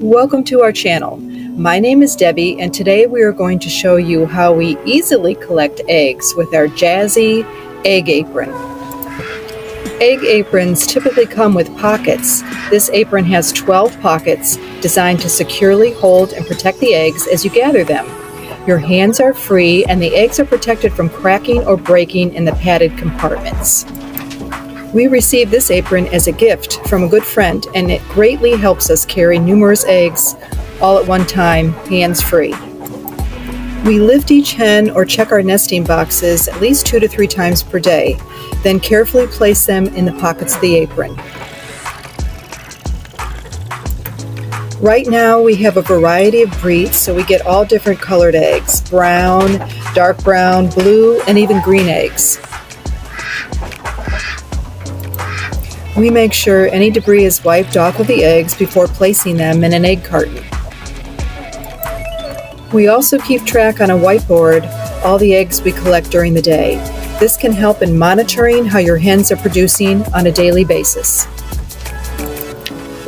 Welcome to our channel. My name is Debbie and today we are going to show you how we easily collect eggs with our Jazzy Egg Apron. Egg aprons typically come with pockets. This apron has 12 pockets designed to securely hold and protect the eggs as you gather them. Your hands are free and the eggs are protected from cracking or breaking in the padded compartments. We received this apron as a gift from a good friend, and it greatly helps us carry numerous eggs all at one time, hands free. We lift each hen or check our nesting boxes at least two to three times per day, then carefully place them in the pockets of the apron. Right now we have a variety of breeds, so we get all different colored eggs, brown, dark brown, blue, and even green eggs. We make sure any debris is wiped off of the eggs before placing them in an egg carton. We also keep track on a whiteboard all the eggs we collect during the day. This can help in monitoring how your hens are producing on a daily basis.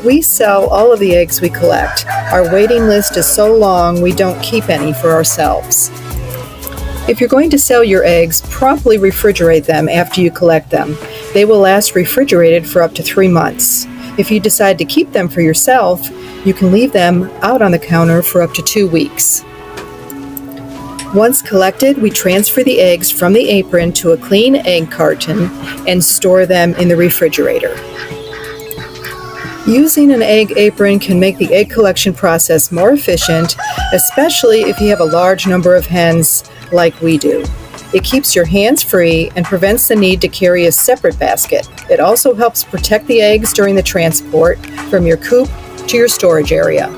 We sell all of the eggs we collect. Our waiting list is so long we don't keep any for ourselves. If you're going to sell your eggs, promptly refrigerate them after you collect them. They will last refrigerated for up to three months. If you decide to keep them for yourself, you can leave them out on the counter for up to two weeks. Once collected, we transfer the eggs from the apron to a clean egg carton and store them in the refrigerator. Using an egg apron can make the egg collection process more efficient, especially if you have a large number of hens like we do. It keeps your hands free and prevents the need to carry a separate basket. It also helps protect the eggs during the transport from your coop to your storage area.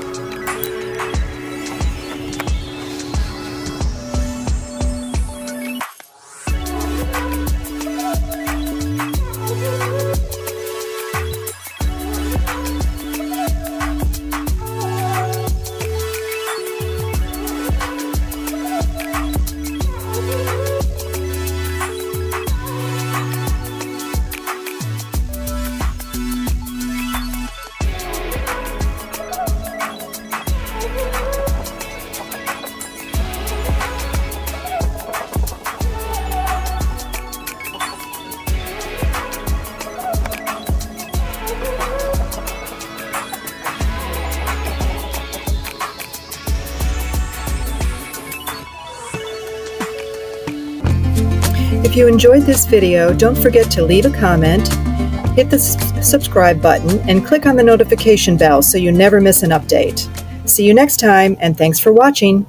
If you enjoyed this video, don't forget to leave a comment, hit the subscribe button, and click on the notification bell so you never miss an update. See you next time, and thanks for watching.